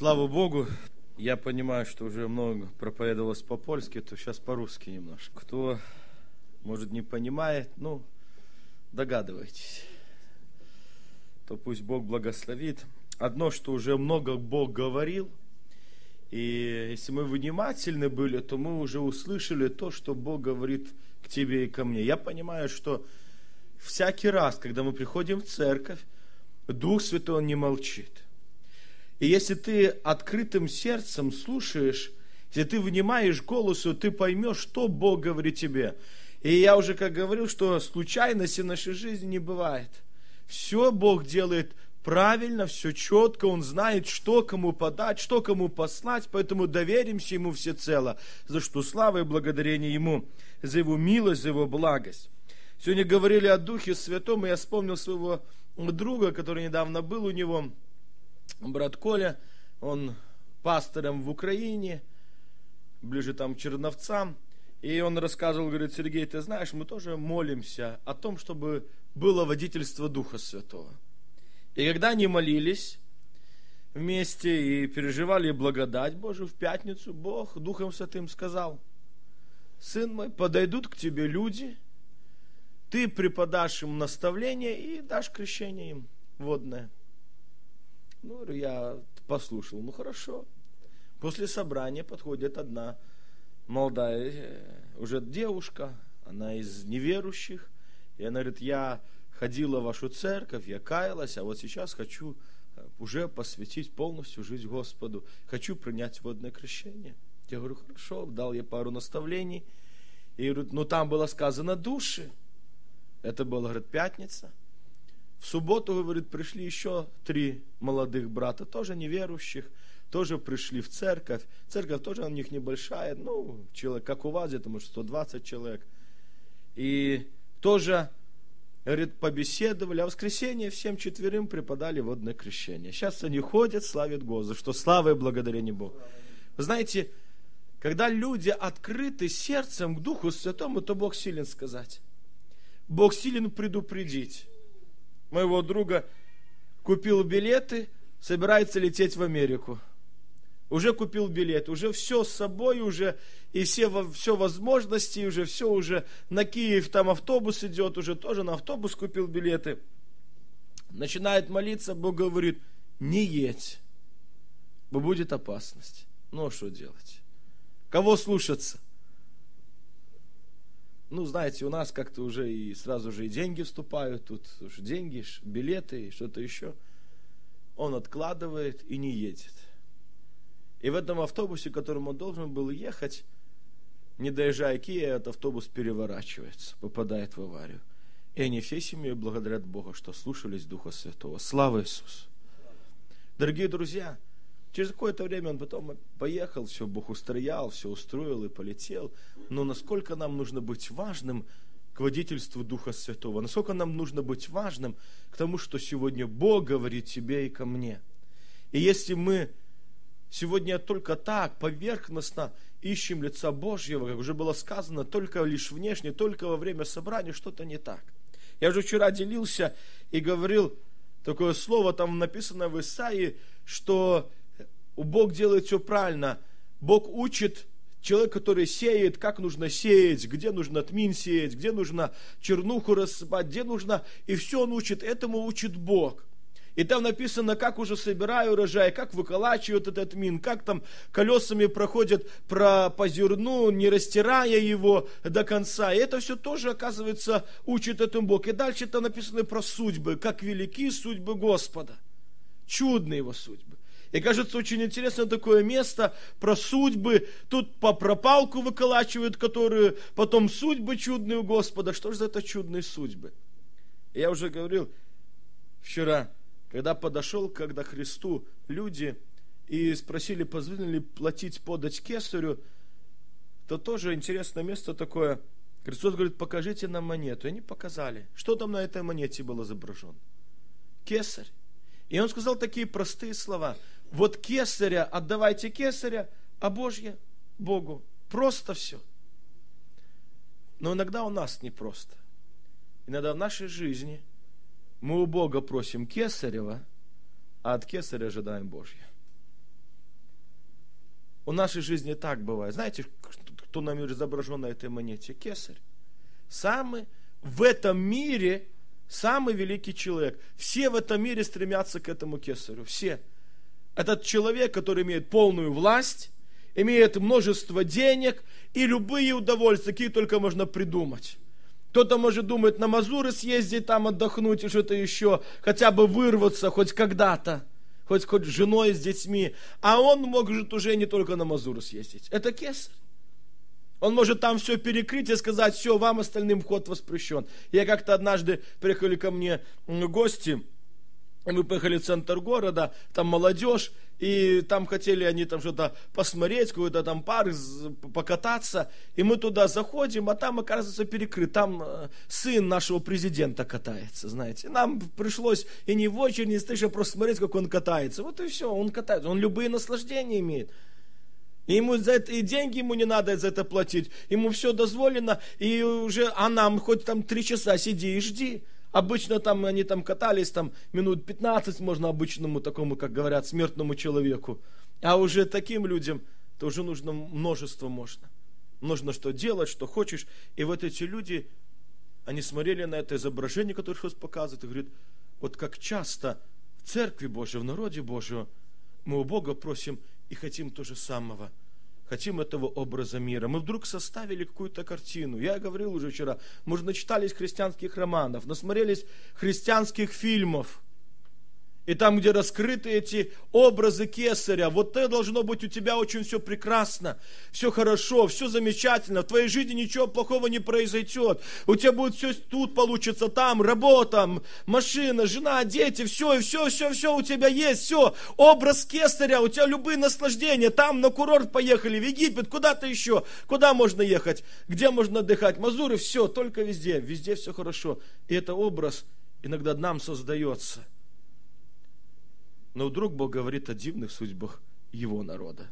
Слава Богу, я понимаю, что уже много проповедовалось по-польски, то сейчас по-русски немножко. Кто, может, не понимает, ну, догадывайтесь. То пусть Бог благословит. Одно, что уже много Бог говорил, и если мы внимательны были, то мы уже услышали то, что Бог говорит к тебе и ко мне. Я понимаю, что всякий раз, когда мы приходим в церковь, Дух Святой, Он не молчит – и если ты открытым сердцем слушаешь, если ты внимаешь голосу, ты поймешь, что Бог говорит тебе. И я уже как говорил, что случайности в нашей жизни не бывает. Все Бог делает правильно, все четко, Он знает, что кому подать, что кому послать, поэтому доверимся Ему всецело, за что слава и благодарение Ему, за Его милость, за Его благость. Сегодня говорили о Духе Святом, и я вспомнил своего друга, который недавно был у него, брат Коля, он пастором в Украине, ближе там к Черновцам, и он рассказывал, говорит, Сергей, ты знаешь, мы тоже молимся о том, чтобы было водительство Духа Святого. И когда они молились вместе и переживали благодать Божию в пятницу, Бог Духом Святым сказал, сын мой, подойдут к тебе люди, ты преподашь им наставление и дашь крещение им водное – ну, я послушал, ну хорошо. После собрания подходит одна молодая э, уже девушка, она из неверующих, и она говорит, я ходила в вашу церковь, я каялась, а вот сейчас хочу э, уже посвятить полностью жизнь Господу, хочу принять водное крещение. Я говорю, хорошо, дал ей пару наставлений, и говорю, ну там было сказано души, это была, говорит, пятница, в субботу, говорит, пришли еще три молодых брата, тоже неверующих, тоже пришли в церковь. Церковь тоже у них небольшая, ну, человек, как у вас, это может 120 человек. И тоже, говорит, побеседовали, а в воскресенье всем четверым преподали водное крещение. Сейчас они ходят, славят Господа, что слава и благодарение Богу. Вы знаете, когда люди открыты сердцем к Духу Святому, то Бог силен сказать. Бог силен предупредить моего друга купил билеты, собирается лететь в Америку. Уже купил билет, уже все с собой, уже и все, все возможности, уже все уже на Киев там автобус идет, уже тоже на автобус купил билеты. Начинает молиться, Бог говорит, не едь, будет опасность. Ну, а что делать? Кого слушаться? Ну, знаете, у нас как-то уже и сразу же и деньги вступают, тут уже деньги, билеты что-то еще. Он откладывает и не едет. И в этом автобусе, которым он должен был ехать, не доезжая к Киеву, этот автобус переворачивается, попадает в аварию. И они всей семьей благодарят Бога, что слушались Духа Святого. Слава Иисусу! Дорогие друзья, Через какое-то время он потом поехал, все Бог устроял, все устроил и полетел. Но насколько нам нужно быть важным к водительству Духа Святого, насколько нам нужно быть важным к тому, что сегодня Бог говорит тебе и ко мне. И если мы сегодня только так, поверхностно ищем лица Божьего, как уже было сказано, только лишь внешне, только во время собрания, что-то не так. Я уже вчера делился и говорил такое слово, там написано в Исаии, что Бог делает все правильно. Бог учит человек, который сеет, как нужно сеять, где нужно тмин сеять, где нужно чернуху рассыпать, где нужно, и все он учит, этому учит Бог. И там написано, как уже собираю урожай, как выколачивают этот мин, как там колесами проходят про, по зерну, не растирая его до конца. И это все тоже, оказывается, учит этому Бог. И дальше там написано про судьбы, как велики судьбы Господа. Чудные его судьбы. И кажется очень интересно такое место про судьбы. Тут по пропалку выколачивают, которую потом судьбы чудные у Господа. Что же за это чудные судьбы? Я уже говорил вчера, когда подошел, когда Христу люди и спросили, позволили ли платить подать кесарю, то тоже интересное место такое. Христос говорит, покажите нам монету. И они показали. Что там на этой монете было изображено? Кесарь. И он сказал такие простые слова вот кесаря отдавайте кесаря, а Божье Богу. Просто все. Но иногда у нас не просто. Иногда в нашей жизни мы у Бога просим кесарева, а от кесаря ожидаем Божье. У нашей жизни так бывает. Знаете, кто нам изображен на этой монете? Кесарь. Самый в этом мире самый великий человек. Все в этом мире стремятся к этому кесарю. Все. Этот человек, который имеет полную власть, имеет множество денег и любые удовольствия, какие только можно придумать. Кто-то может думать на Мазуры съездить, там отдохнуть и что-то еще, хотя бы вырваться хоть когда-то, хоть, хоть с женой, с детьми. А он может уже не только на Мазуры съездить. Это кесарь. Он может там все перекрыть и сказать, все, вам остальным вход воспрещен. Я как-то однажды приехали ко мне гости, мы поехали в центр города, там молодежь, и там хотели они там что-то посмотреть, какой-то там парк, покататься. И мы туда заходим, а там, оказывается, перекрыт. Там э, сын нашего президента катается, знаете. Нам пришлось и не в очередь, не стоишь, а просто смотреть, как он катается. Вот и все, он катается. Он любые наслаждения имеет. И ему за это, и деньги ему не надо за это платить. Ему все дозволено, и уже, а нам хоть там три часа сиди и жди. Обычно там они там катались, там минут 15 можно обычному такому, как говорят, смертному человеку. А уже таким людям то уже нужно множество можно. Нужно что делать, что хочешь. И вот эти люди, они смотрели на это изображение, которое Христос показывает, и говорят, вот как часто в Церкви Божьей, в народе Божьем мы у Бога просим и хотим то же самого – хотим этого образа мира. Мы вдруг составили какую-то картину. Я говорил уже вчера, мы уже начитались христианских романов, насмотрелись христианских фильмов – и там, где раскрыты эти образы кесаря, вот это должно быть у тебя очень все прекрасно, все хорошо, все замечательно, в твоей жизни ничего плохого не произойдет. У тебя будет все тут получится, там, работа, машина, жена, дети, все, и все, все, все у тебя есть, все. Образ кесаря, у тебя любые наслаждения, там на курорт поехали, в Египет, куда-то еще, куда можно ехать, где можно отдыхать, Мазуры, все, только везде, везде все хорошо. И это образ иногда нам создается – но вдруг Бог говорит о дивных судьбах Его народа.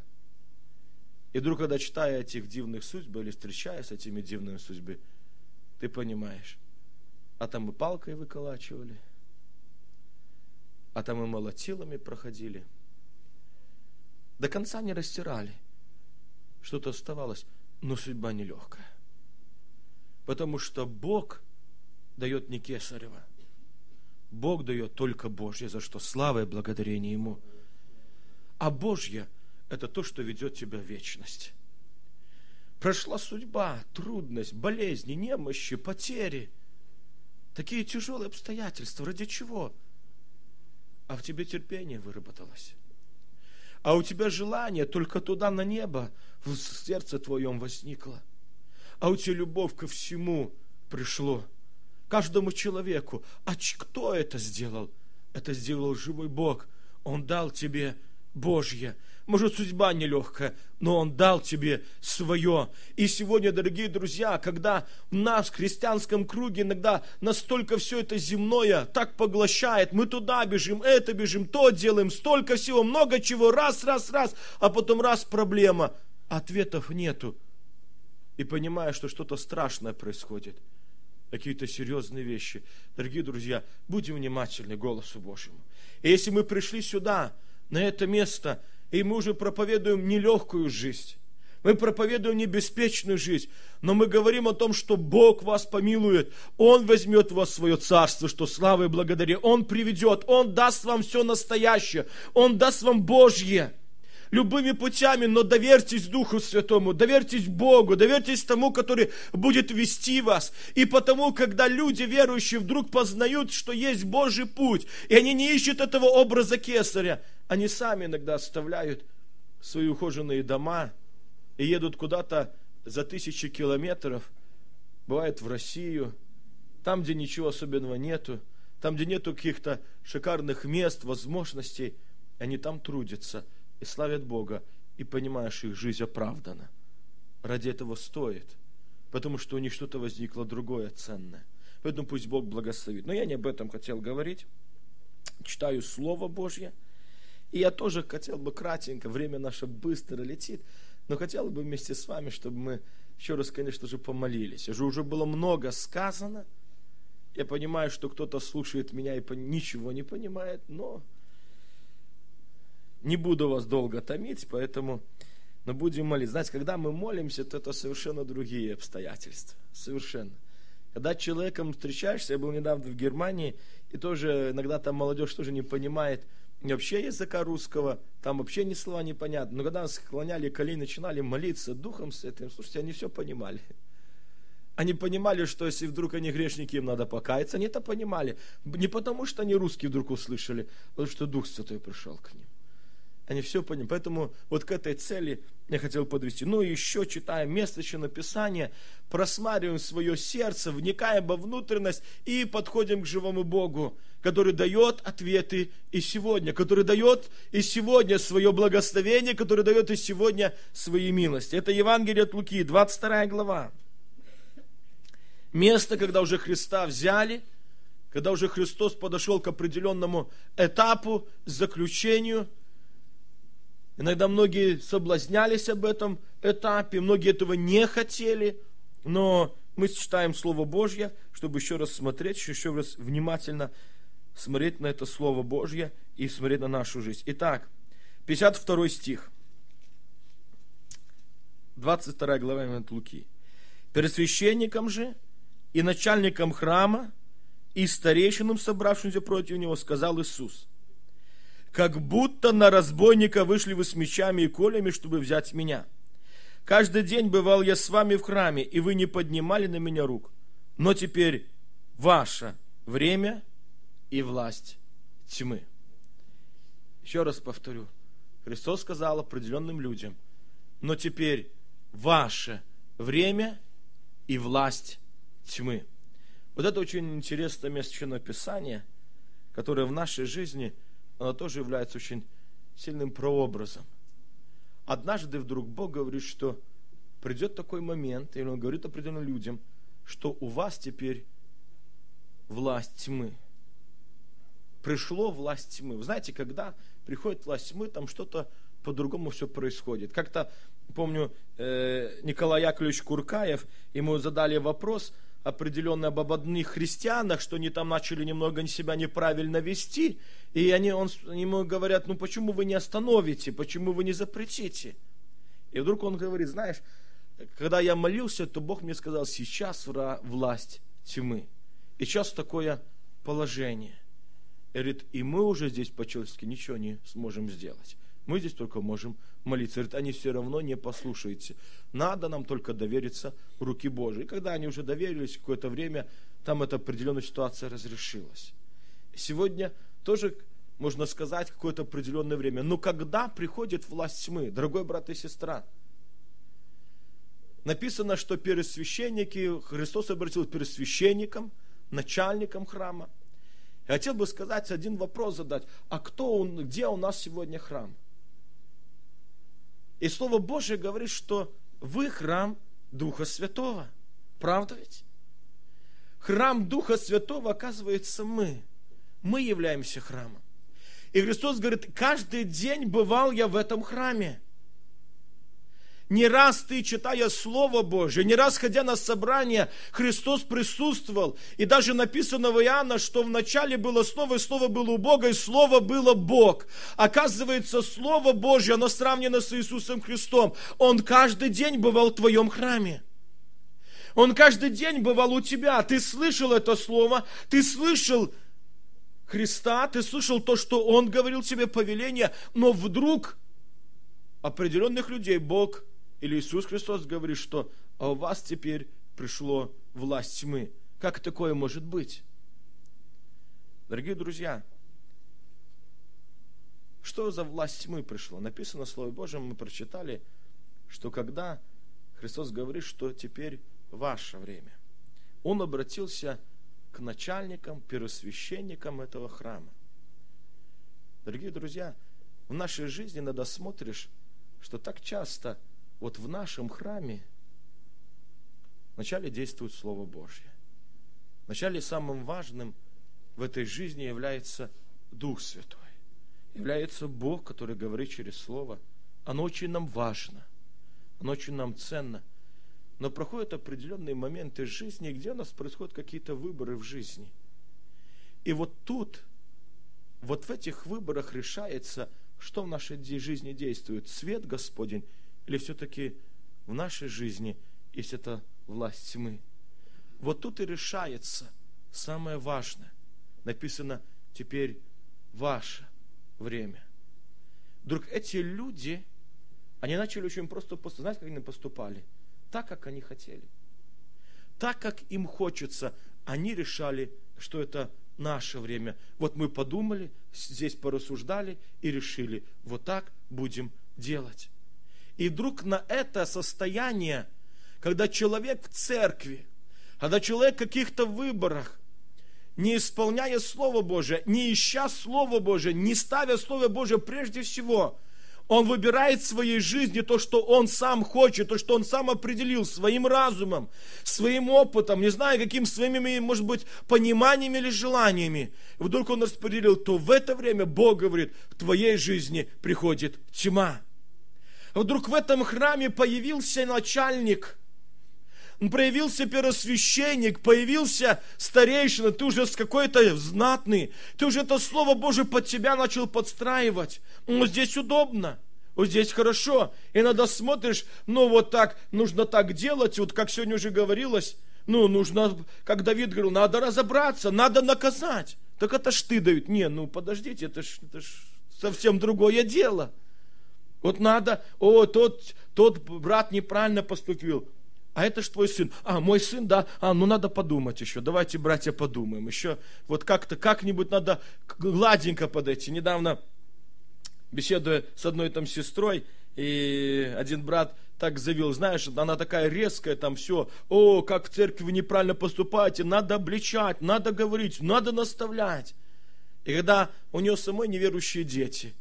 И вдруг, когда читая этих дивных судьб или встречаясь с этими дивными судьбами, ты понимаешь, а там и палкой выколачивали, а там и молотилами проходили. До конца не растирали. Что-то оставалось, но судьба нелегкая. Потому что Бог дает не кесарева, Бог дает только Божье, за что слава и благодарение Ему. А Божье – это то, что ведет тебя в вечность. Прошла судьба, трудность, болезни, немощи, потери. Такие тяжелые обстоятельства. Ради чего? А в тебе терпение выработалось. А у тебя желание только туда, на небо, в сердце твоем возникло. А у тебя любовь ко всему пришло – каждому человеку. А кто это сделал? Это сделал живой Бог. Он дал тебе Божье. Может, судьба нелегкая, но Он дал тебе свое. И сегодня, дорогие друзья, когда в нас, в христианском круге, иногда настолько все это земное так поглощает, мы туда бежим, это бежим, то делаем, столько всего, много чего, раз, раз, раз, а потом раз проблема, ответов нету. И понимая, что что-то страшное происходит – какие-то серьезные вещи. Дорогие друзья, будем внимательны голосу Божьему. И если мы пришли сюда, на это место, и мы уже проповедуем нелегкую жизнь, мы проповедуем небеспечную жизнь, но мы говорим о том, что Бог вас помилует, Он возьмет вас свое царство, что слава и благодарение, Он приведет, Он даст вам все настоящее, Он даст вам Божье любыми путями, но доверьтесь Духу Святому, доверьтесь Богу, доверьтесь тому, который будет вести вас. И потому, когда люди верующие вдруг познают, что есть Божий путь, и они не ищут этого образа кесаря, они сами иногда оставляют свои ухоженные дома и едут куда-то за тысячи километров, бывает в Россию, там, где ничего особенного нету, там, где нету каких-то шикарных мест, возможностей, они там трудятся – и славят Бога, и понимаешь, их жизнь оправдана. Ради этого стоит, потому что у них что-то возникло другое ценное. Поэтому пусть Бог благословит. Но я не об этом хотел говорить. Читаю Слово Божье. И я тоже хотел бы кратенько, время наше быстро летит, но хотел бы вместе с вами, чтобы мы еще раз, конечно же, помолились. Уже уже было много сказано. Я понимаю, что кто-то слушает меня и ничего не понимает, но не буду вас долго томить, поэтому но будем молиться. Знаете, когда мы молимся, то это совершенно другие обстоятельства. Совершенно. Когда человеком встречаешься, я был недавно в Германии, и тоже иногда там молодежь тоже не понимает вообще языка русского, там вообще ни слова не понятно. Но когда склоняли колени, начинали молиться духом с этим, слушайте, они все понимали. Они понимали, что если вдруг они грешники, им надо покаяться. Они это понимали. Не потому, что они русские вдруг услышали, а потому что Дух Святой пришел к ним. Они все поняли. Поэтому вот к этой цели я хотел подвести. Ну и еще читаем место еще написания, просматриваем свое сердце, вникаем во внутренность и подходим к живому Богу, который дает ответы и сегодня, который дает и сегодня свое благословение, который дает и сегодня свои милости. Это Евангелие от Луки, 22 глава. Место, когда уже Христа взяли, когда уже Христос подошел к определенному этапу, заключению – Иногда многие соблазнялись об этом этапе, многие этого не хотели, но мы читаем Слово Божье, чтобы еще раз смотреть, еще раз внимательно смотреть на это Слово Божье и смотреть на нашу жизнь. Итак, 52 стих, 22 глава от Луки. «Перед священником же и начальником храма и старейшинам, собравшимся против него, сказал Иисус – как будто на разбойника вышли вы с мечами и колями, чтобы взять меня. Каждый день бывал я с вами в храме, и вы не поднимали на меня рук. Но теперь ваше время и власть тьмы. Еще раз повторю. Христос сказал определенным людям, но теперь ваше время и власть тьмы. Вот это очень интересное место Писания, которое в нашей жизни – она тоже является очень сильным прообразом. Однажды вдруг Бог говорит, что придет такой момент, и Он говорит определенным людям, что у вас теперь власть тьмы. Пришло власть тьмы. Вы знаете, когда приходит власть тьмы, там что-то по-другому все происходит. Как-то, помню, э, Николай Яковлевич Куркаев, ему задали вопрос – определенно об одних христианах, что они там начали немного себя неправильно вести, и они он, ему говорят, ну почему вы не остановите, почему вы не запретите? И вдруг он говорит, знаешь, когда я молился, то Бог мне сказал, сейчас власть тьмы. И сейчас такое положение. И говорит, и мы уже здесь по-человечески ничего не сможем сделать. Мы здесь только можем молиться. Говорит, они все равно не послушаются. Надо нам только довериться руки Божией. И когда они уже доверились, какое-то время там эта определенная ситуация разрешилась. сегодня тоже можно сказать какое-то определенное время. Но когда приходит власть тьмы, дорогой брат и сестра, написано, что первосвященники, Христос обратился перед священником, начальником храма. Я хотел бы сказать, один вопрос задать. А кто где у нас сегодня храм? И Слово Божье говорит, что вы храм Духа Святого. Правда ведь? Храм Духа Святого, оказывается, мы. Мы являемся храмом. И Христос говорит, каждый день бывал я в этом храме. Не раз ты, читая Слово Божье, не раз ходя на собрание, Христос присутствовал. И даже написано в Иоанна, что в начале было Слово, и Слово было у Бога, и Слово было Бог. Оказывается, Слово Божье, оно сравнено с Иисусом Христом. Он каждый день бывал в твоем храме. Он каждый день бывал у тебя. Ты слышал это Слово, ты слышал Христа, ты слышал то, что Он говорил тебе повеление, но вдруг определенных людей Бог или Иисус Христос говорит, что а у вас теперь пришло власть тьмы. Как такое может быть? Дорогие друзья, что за власть тьмы пришло? Написано в Слове Божьем, мы прочитали, что когда Христос говорит, что теперь ваше время, Он обратился к начальникам, первосвященникам этого храма. Дорогие друзья, в нашей жизни надо смотришь, что так часто – вот в нашем храме вначале действует Слово Божье. Вначале самым важным в этой жизни является Дух Святой. Является Бог, который говорит через Слово. Оно очень нам важно. Оно очень нам ценно. Но проходят определенные моменты жизни, где у нас происходят какие-то выборы в жизни. И вот тут, вот в этих выборах решается, что в нашей жизни действует. Свет Господень Или все-таки в нашей жизни есть эта власть тьмы? Вот тут и решается самое важное. Написано теперь ваше время. Вдруг эти люди, они начали очень просто поступать. Знаете, как они поступали? Так, как они хотели. Так, как им хочется, они решали, что это наше время. Вот мы подумали, здесь порассуждали и решили, вот так будем делать. И вдруг на это состояние, когда человек в церкви, когда человек в каких-то выборах, не исполняя Слово Божие, не ища Слово Божие, не ставя Слово Божие прежде всего, он выбирает в своей жизни то, что он сам хочет, то, что он сам определил своим разумом, своим опытом, не знаю, каким своими, может быть, пониманиями или желаниями. И вдруг он распределил, то в это время Бог говорит, в твоей жизни приходит тьма. Вдруг в этом храме появился начальник – проявился первосвященник, появился старейшина, ты уже с какой-то знатный, ты уже это Слово Божие под тебя начал подстраивать. Ну, здесь удобно, вот здесь хорошо. Иногда смотришь, ну, вот так, нужно так делать, вот как сегодня уже говорилось, ну, нужно, как Давид говорил, надо разобраться, надо наказать. Так это ж ты, Давид. Не, ну, подождите, это ж, это ж совсем другое дело. Вот надо, о, тот, тот брат неправильно поступил а это ж твой сын. А, мой сын, да, а, ну надо подумать еще. Давайте, братья, подумаем. Еще вот как-то, как-нибудь надо гладенько подойти. Недавно, беседуя с одной там сестрой, и один брат так заявил, знаешь, она такая резкая, там все, о, как в церкви неправильно поступаете, надо обличать, надо говорить, надо наставлять. И когда у нее самой неверующие дети,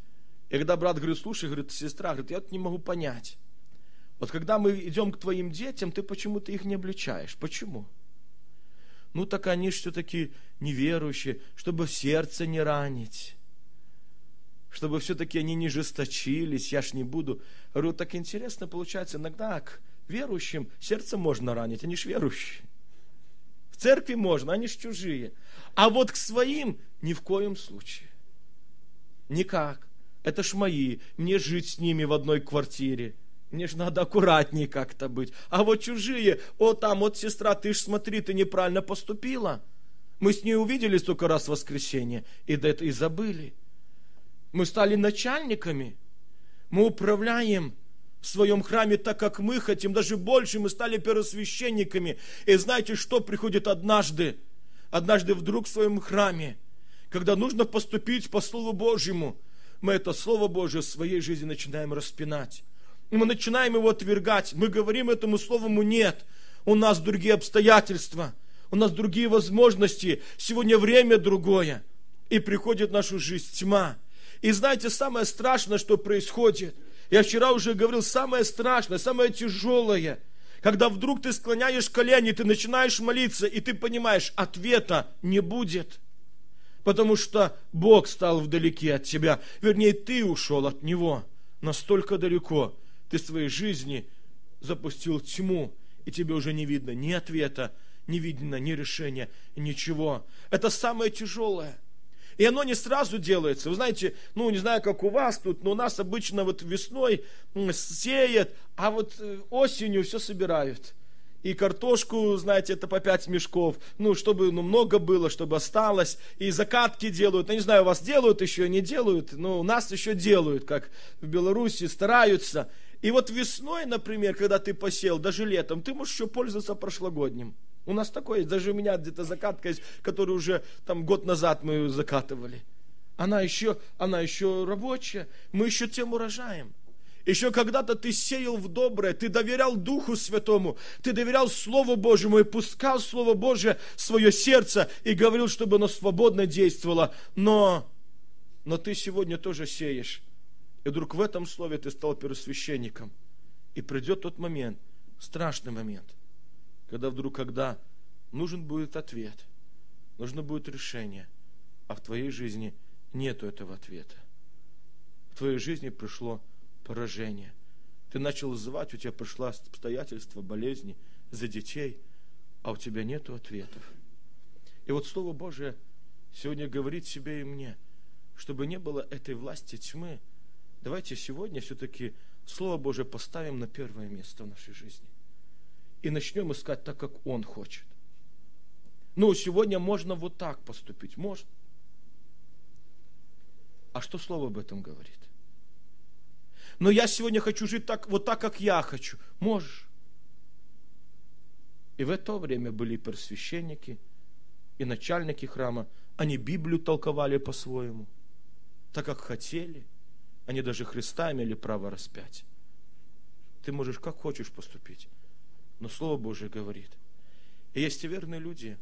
и когда брат говорит, слушай, говорит, сестра, говорит, я не могу понять, вот когда мы идем к твоим детям, ты почему-то их не обличаешь. Почему? Ну так они же все-таки неверующие, чтобы сердце не ранить. Чтобы все-таки они не жесточились, я ж не буду. Говорю, так интересно получается, иногда к верующим сердце можно ранить, они ж верующие. В церкви можно, они ж чужие. А вот к своим ни в коем случае. Никак. Это ж мои, мне жить с ними в одной квартире – мне же надо аккуратнее как-то быть. А вот чужие, о, там, вот сестра, ты ж смотри, ты неправильно поступила. Мы с ней увиделись только раз в воскресенье, и до этого и забыли. Мы стали начальниками. Мы управляем в своем храме так, как мы хотим. Даже больше мы стали первосвященниками. И знаете, что приходит однажды? Однажды вдруг в своем храме, когда нужно поступить по Слову Божьему, мы это Слово Божье в своей жизни начинаем распинать мы начинаем его отвергать. Мы говорим этому слову «нет». У нас другие обстоятельства, у нас другие возможности. Сегодня время другое. И приходит в нашу жизнь тьма. И знаете, самое страшное, что происходит, я вчера уже говорил, самое страшное, самое тяжелое, когда вдруг ты склоняешь колени, ты начинаешь молиться, и ты понимаешь, ответа не будет. Потому что Бог стал вдалеке от тебя. Вернее, ты ушел от Него настолько далеко, ты в своей жизни запустил тьму, и тебе уже не видно ни ответа, не видно ни решения, ничего. Это самое тяжелое. И оно не сразу делается. Вы знаете, ну, не знаю, как у вас тут, но у нас обычно вот весной сеят, а вот э, осенью все собирают. И картошку, знаете, это по пять мешков, ну, чтобы ну, много было, чтобы осталось. И закатки делают. Я не знаю, у вас делают еще, не делают, но у нас еще делают, как в Беларуси, стараются. И вот весной, например, когда ты посел, даже летом, ты можешь еще пользоваться прошлогодним. У нас такое есть, даже у меня где-то закатка есть, которую уже там год назад мы закатывали. Она еще, она еще рабочая, мы еще тем урожаем. Еще когда-то ты сеял в доброе, ты доверял Духу Святому, ты доверял Слову Божьему и пускал Слово Божье в свое сердце и говорил, чтобы оно свободно действовало. Но, но ты сегодня тоже сеешь и вдруг в этом слове ты стал первосвященником. И придет тот момент, страшный момент, когда вдруг, когда нужен будет ответ, нужно будет решение, а в твоей жизни нету этого ответа. В твоей жизни пришло поражение. Ты начал звать, у тебя пришло обстоятельства, болезни за детей, а у тебя нету ответов. И вот Слово Божие сегодня говорит себе и мне, чтобы не было этой власти тьмы, Давайте сегодня все-таки Слово Божие поставим на первое место в нашей жизни. И начнем искать так, как Он хочет. Ну, сегодня можно вот так поступить. Можно. А что Слово об этом говорит? Но я сегодня хочу жить так, вот так, как я хочу. Можешь. И в это время были первосвященники, и начальники храма. Они Библию толковали по-своему, так как хотели. Они даже Христа имели право распять. Ты можешь как хочешь поступить. Но Слово Божие говорит. И есть и верные люди.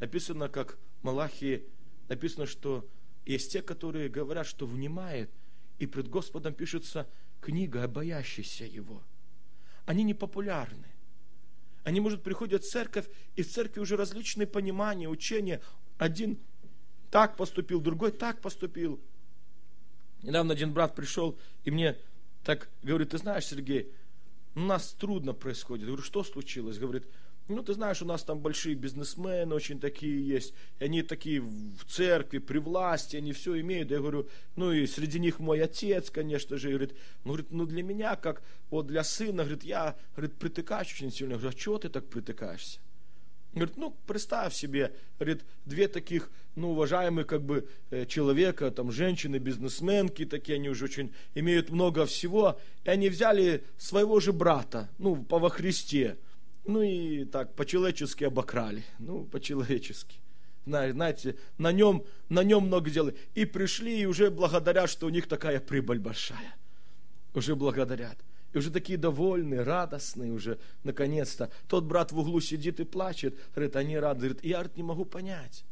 Написано, как Малахии, написано, что есть те, которые говорят, что внимает, и пред Господом пишется книга, обоящаяся Его. Они не популярны. Они, может, приходят в церковь, и в церкви уже различные понимания, учения. Один так поступил, другой так поступил. Недавно один брат пришел и мне так говорит, ты знаешь, Сергей, у нас трудно происходит. Я говорю, что случилось? Говорит, ну, ты знаешь, у нас там большие бизнесмены очень такие есть, они такие в церкви, при власти, они все имеют. Я говорю, ну и среди них мой отец, конечно же, и говорит, ну, говорит, ну для меня, как вот для сына, говорит, я, говорит, притыкаюсь очень сильно. Я говорю, а чего ты так притыкаешься? Говорит, ну, представь себе, говорит, две таких, ну, уважаемые как бы э, человека, там, женщины, бизнесменки такие, они уже очень имеют много всего, и они взяли своего же брата, ну, по во Христе, ну и так, по-человечески обокрали, ну, по-человечески. Знаете, на нем, на нем много делали. И пришли, и уже благодарят, что у них такая прибыль большая. Уже благодарят. И уже такие довольные, радостные уже, наконец-то. Тот брат в углу сидит и плачет. Говорит, они рады. Говорит, я говорит, не могу понять.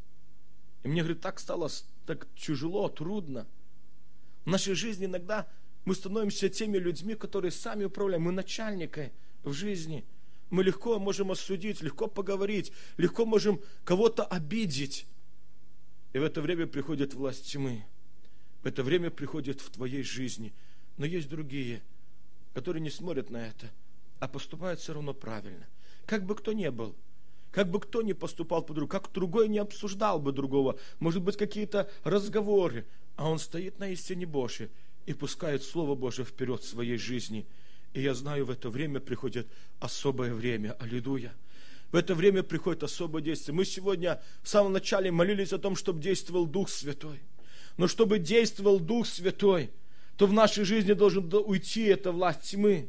И мне, говорит, так стало так тяжело, трудно. В нашей жизни иногда мы становимся теми людьми, которые сами управляем. Мы начальники в жизни. Мы легко можем осудить, легко поговорить, легко можем кого-то обидеть. И в это время приходит власть тьмы. В это время приходит в твоей жизни. Но есть другие – которые не смотрят на это, а поступают все равно правильно. Как бы кто ни был, как бы кто ни поступал по-другому, как другой не обсуждал бы другого, может быть, какие-то разговоры, а он стоит на истине Божьей и пускает Слово Божие вперед в своей жизни. И я знаю, в это время приходит особое время. Аллилуйя. В это время приходит особое действие. Мы сегодня в самом начале молились о том, чтобы действовал Дух Святой. Но чтобы действовал Дух Святой – то в нашей жизни должен уйти эта власть тьмы.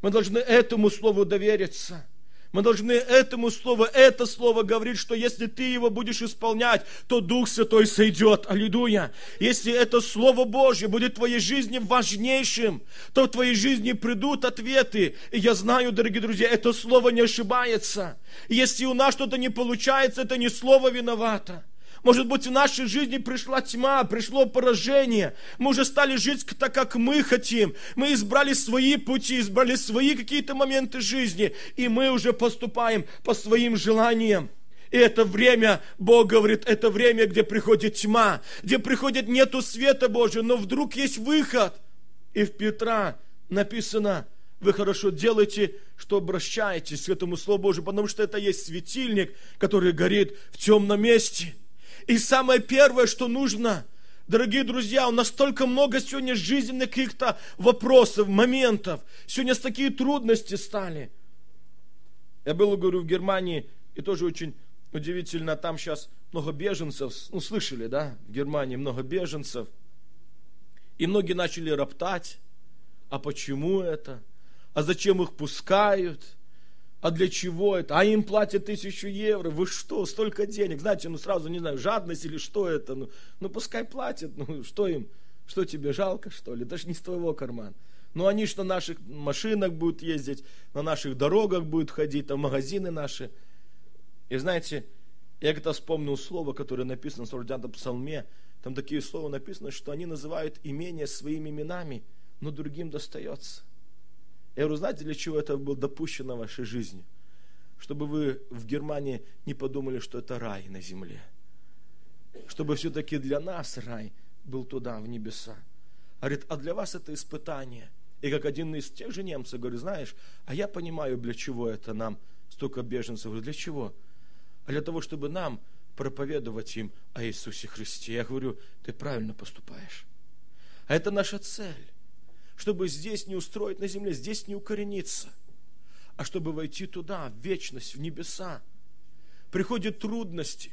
Мы должны этому слову довериться. Мы должны этому слову, это слово говорит, что если ты его будешь исполнять, то Дух Святой сойдет. Аллилуйя. Если это Слово Божье будет в твоей жизни важнейшим, то в твоей жизни придут ответы. И я знаю, дорогие друзья, это Слово не ошибается. Если у нас что-то не получается, это не Слово виновато. Может быть, в нашей жизни пришла тьма, пришло поражение. Мы уже стали жить так, как мы хотим. Мы избрали свои пути, избрали свои какие-то моменты жизни. И мы уже поступаем по своим желаниям. И это время, Бог говорит, это время, где приходит тьма, где приходит нету света Божьего, но вдруг есть выход. И в Петра написано, вы хорошо делаете, что обращаетесь к этому Слову Божьему, потому что это есть светильник, который горит в темном месте – и самое первое, что нужно, дорогие друзья, у нас столько много сегодня жизненных каких-то вопросов, моментов. Сегодня такие трудности стали. Я был, говорю, в Германии, и тоже очень удивительно, там сейчас много беженцев, ну, слышали, да, в Германии много беженцев. И многие начали роптать, а почему это? А зачем их пускают? А для чего это? А им платят тысячу евро. Вы что, столько денег? Знаете, ну сразу, не знаю, жадность или что это? Ну, ну пускай платят. Ну что им? Что тебе жалко, что ли? Даже не с твоего кармана. Ну они что на наших машинах будут ездить, на наших дорогах будут ходить, там магазины наши. И знаете, я когда вспомнил слово, которое написано в 49 псалме, там такие слова написаны, что они называют имение своими именами, но другим достается. Я говорю, знаете, для чего это было допущено в вашей жизни? Чтобы вы в Германии не подумали, что это рай на земле. Чтобы все-таки для нас рай был туда, в небеса. Говорит, а для вас это испытание. И как один из тех же немцев говорит, знаешь, а я понимаю, для чего это нам столько беженцев. Говорю, для чего? А для того, чтобы нам проповедовать им о Иисусе Христе. Я говорю, ты правильно поступаешь. А это наша цель. Чтобы здесь не устроить на земле, здесь не укорениться, а чтобы войти туда, в вечность, в небеса. Приходят трудности,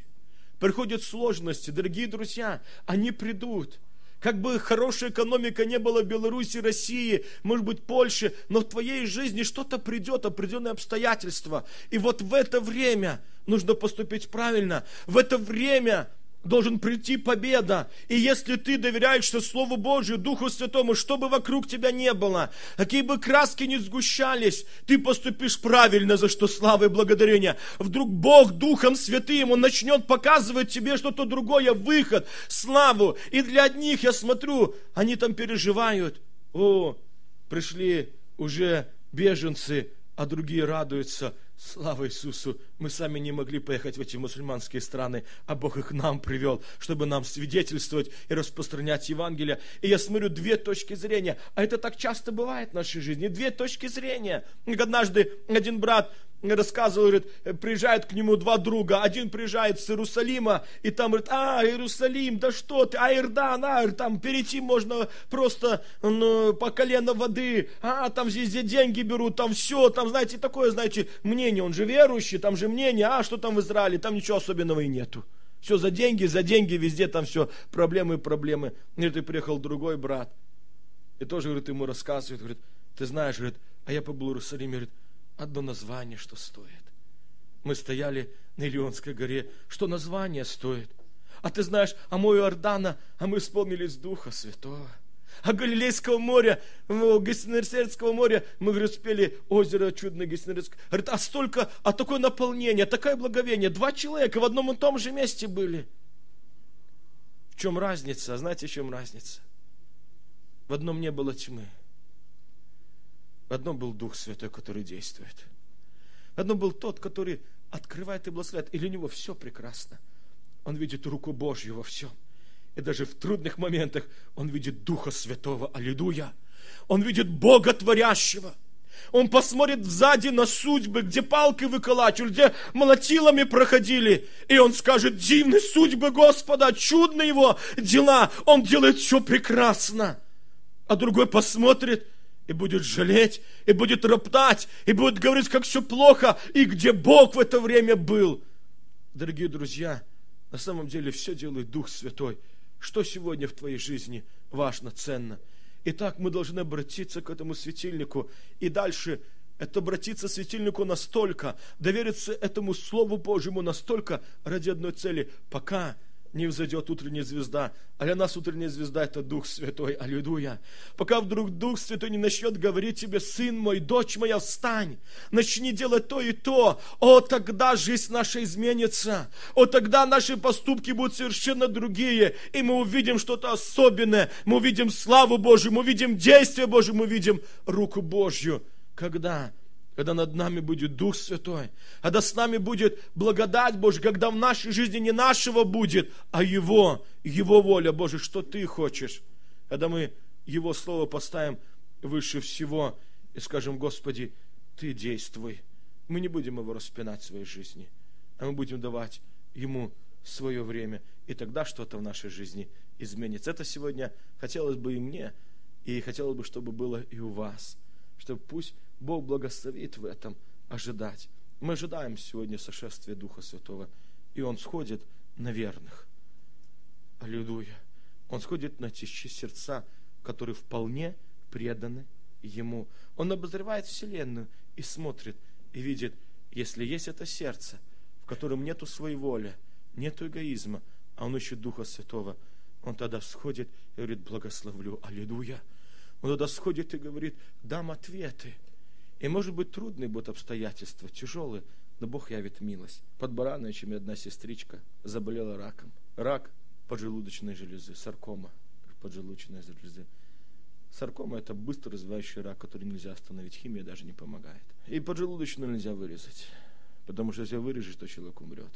приходят сложности. Дорогие друзья, они придут – как бы хорошая экономика не была в Беларуси, России, может быть, Польше, но в твоей жизни что-то придет, определенные обстоятельства. И вот в это время нужно поступить правильно. В это время должен прийти победа. И если ты доверяешься Слову Божию, Духу Святому, что бы вокруг тебя не было, какие бы краски не сгущались, ты поступишь правильно, за что слава и благодарение. Вдруг Бог Духом Святым, Он начнет показывать тебе что-то другое, выход, славу. И для одних, я смотрю, они там переживают. О, пришли уже беженцы, а другие радуются – Слава Иисусу! Мы сами не могли поехать в эти мусульманские страны, а Бог их нам привел, чтобы нам свидетельствовать и распространять Евангелие. И я смотрю две точки зрения. А это так часто бывает в нашей жизни. Две точки зрения. Однажды один брат рассказывал, говорит, приезжают к нему два друга. Один приезжает с Иерусалима, и там говорит, а, Иерусалим, да что ты, а Ирдан, а, там перейти можно просто ну, по колено воды, а, там здесь деньги берут, там все, там, знаете, такое, знаете, мнение, он же верующий, там же мнение, а, что там в Израиле, там ничего особенного и нету. Все за деньги, за деньги, везде там все проблемы и проблемы. И ты приехал другой брат, и тоже, говорит, ему рассказывает, говорит, ты знаешь, говорит, а я побыл в Иерусалиме, говорит, одно название, что стоит. Мы стояли на Илионской горе, что название стоит. А ты знаешь, а мой Иордана, а мы исполнились Духа Святого. А Галилейского моря, Гессенерсерского моря, мы, говорит, спели озеро чудное Гессенерское. Говорит, а столько, а такое наполнение, такое благовение. Два человека в одном и том же месте были. В чем разница? Знаете, в чем разница? В одном не было тьмы, в одном был Дух Святой, который действует. В одном был тот, который открывает и благословляет. И для него все прекрасно. Он видит руку Божью во всем. И даже в трудных моментах он видит Духа Святого. Аллилуйя. Он видит Бога Творящего. Он посмотрит сзади на судьбы, где палкой выколачивали, где молотилами проходили. И он скажет, дивны судьбы Господа, чудны его дела. Он делает все прекрасно. А другой посмотрит – и будет жалеть, и будет роптать, и будет говорить, как все плохо, и где Бог в это время был. Дорогие друзья, на самом деле все делает Дух Святой. Что сегодня в твоей жизни важно, ценно? Итак, мы должны обратиться к этому светильнику. И дальше это обратиться к светильнику настолько, довериться этому Слову Божьему настолько ради одной цели, пока не взойдет утренняя звезда. А для нас утренняя звезда – это Дух Святой. Аллилуйя. Пока вдруг Дух Святой не начнет говорить тебе, сын мой, дочь моя, встань, начни делать то и то. О, тогда жизнь наша изменится. О, тогда наши поступки будут совершенно другие. И мы увидим что-то особенное. Мы увидим славу Божью, мы увидим действие Божье, мы увидим руку Божью. Когда? Когда над нами будет Дух Святой, когда с нами будет благодать Божья, когда в нашей жизни не нашего будет, а Его, Его воля, Боже, что Ты хочешь. Когда мы Его Слово поставим выше всего и скажем, Господи, Ты действуй. Мы не будем Его распинать в своей жизни, а мы будем давать Ему свое время, и тогда что-то в нашей жизни изменится. Это сегодня хотелось бы и мне, и хотелось бы, чтобы было и у вас, чтобы пусть Бог благословит в этом ожидать. Мы ожидаем сегодня сошествия Духа Святого, и Он сходит на верных. Аллилуйя. Он сходит на те сердца, которые вполне преданы Ему. Он обозревает Вселенную и смотрит, и видит, если есть это сердце, в котором нету своей воли, нету эгоизма, а он ищет Духа Святого, он тогда сходит и говорит, благословлю, аллилуйя. Он тогда сходит и говорит, дам ответы – и, может быть, трудные будут обстоятельства, тяжелые, но Бог явит милость. Под Барановичем одна сестричка заболела раком. Рак поджелудочной железы, саркома поджелудочной железы. Саркома – это быстро развивающий рак, который нельзя остановить, химия даже не помогает. И поджелудочную нельзя вырезать, потому что если вырежешь, то человек умрет.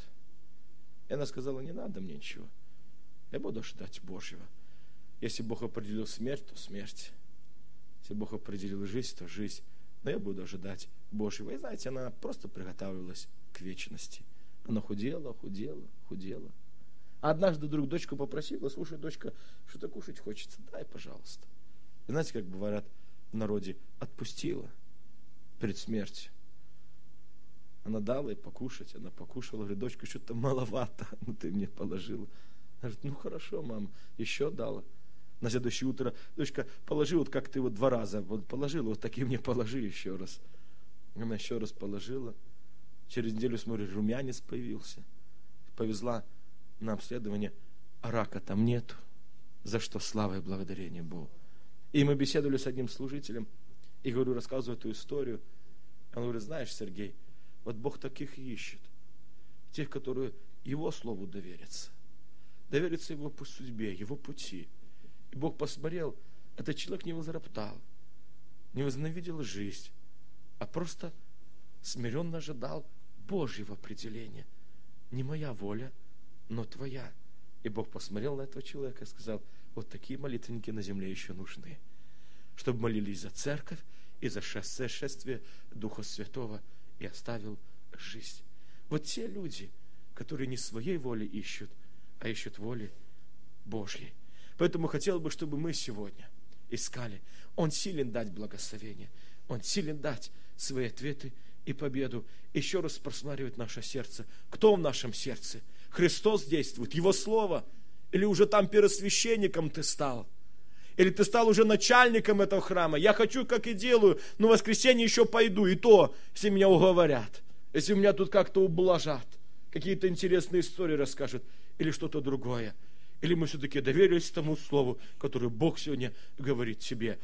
И она сказала, не надо мне ничего, я буду ожидать Божьего. Если Бог определил смерть, то смерть. Если Бог определил жизнь, то жизнь но я буду ожидать Божьего. И знаете, она просто приготовилась к вечности. Она худела, худела, худела. А однажды вдруг дочку попросила, слушай, дочка, что-то кушать хочется, дай, пожалуйста. И знаете, как говорят в народе, отпустила перед смертью. Она дала ей покушать, она покушала, говорит, дочка, что-то маловато, ну ты мне положила. Она говорит, ну хорошо, мам, еще дала. На следующее утро, дочка, положи вот как ты вот два раза, вот положила, вот такие мне положи еще раз. Она еще раз положила. Через неделю, смотрю, румянец появился. Повезла на обследование, а рака там нету. За что слава и благодарение Богу. И мы беседовали с одним служителем, и говорю, рассказываю эту историю. Он говорит, знаешь, Сергей, вот Бог таких ищет. Тех, которые Его Слову доверятся. Доверятся Его судьбе, Его пути. И Бог посмотрел, этот человек не возроптал, не возненавидел жизнь, а просто смиренно ожидал Божьего определения. Не моя воля, но твоя. И Бог посмотрел на этого человека и сказал, вот такие молитвенники на земле еще нужны, чтобы молились за церковь и за шествие Духа Святого – и оставил жизнь. Вот те люди, которые не своей воли ищут, а ищут воли Божьей. Поэтому хотел бы, чтобы мы сегодня искали. Он силен дать благословение. Он силен дать свои ответы и победу. Еще раз просматривать наше сердце. Кто в нашем сердце? Христос действует, Его Слово. Или уже там первосвященником ты стал – или ты стал уже начальником этого храма. Я хочу, как и делаю, но в воскресенье еще пойду. И то, если меня уговорят, если меня тут как-то ублажат, какие-то интересные истории расскажут, или что-то другое. Или мы все-таки доверились тому слову, которое Бог сегодня говорит тебе.